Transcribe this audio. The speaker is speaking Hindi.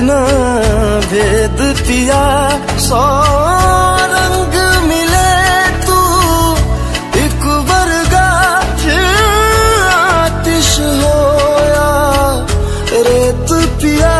ना भेद पिया सौ रंग मिले तू। एक वर्गा आतिश होया रेत पिया।